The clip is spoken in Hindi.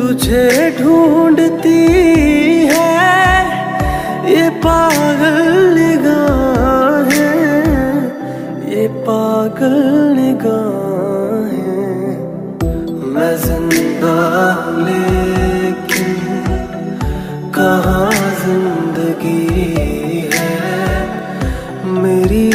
तुझे ढूंढती है। ये पागल है। ये पागल है। मैं ज़िंदा लेकिन कहाँ ज़िंदगी है? मेरी